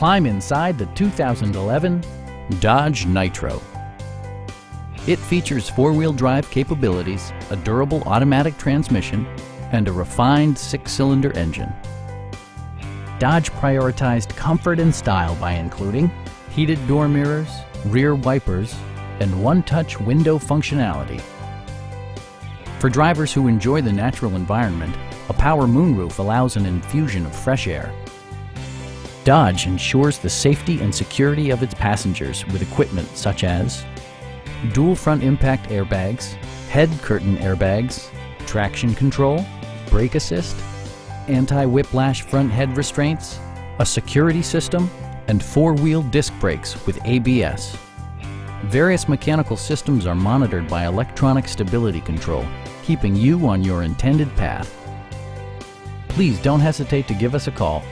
Climb inside the 2011 Dodge Nitro. It features four-wheel drive capabilities, a durable automatic transmission, and a refined six-cylinder engine. Dodge prioritized comfort and style by including heated door mirrors, rear wipers, and one-touch window functionality. For drivers who enjoy the natural environment, a power moonroof allows an infusion of fresh air. Dodge ensures the safety and security of its passengers with equipment such as dual front impact airbags, head curtain airbags, traction control, brake assist, anti-whiplash front head restraints, a security system, and four-wheel disc brakes with ABS. Various mechanical systems are monitored by electronic stability control, keeping you on your intended path. Please don't hesitate to give us a call